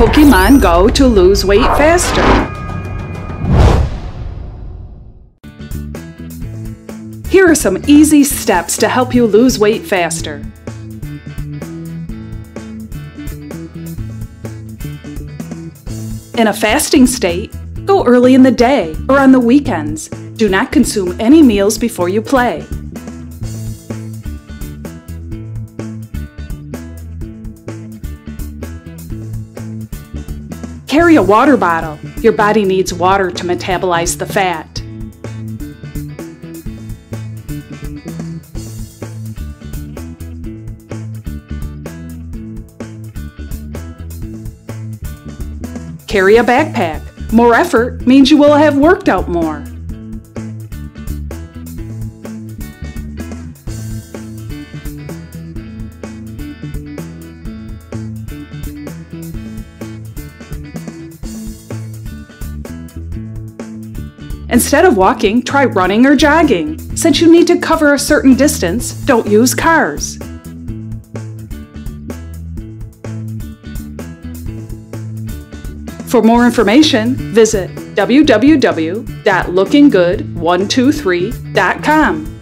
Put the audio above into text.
Pokemon Go to lose weight faster. Here are some easy steps to help you lose weight faster. In a fasting state, go early in the day or on the weekends. Do not consume any meals before you play. Carry a water bottle. Your body needs water to metabolize the fat. Carry a backpack. More effort means you will have worked out more. Instead of walking, try running or jogging. Since you need to cover a certain distance, don't use cars. For more information, visit www.lookinggood123.com.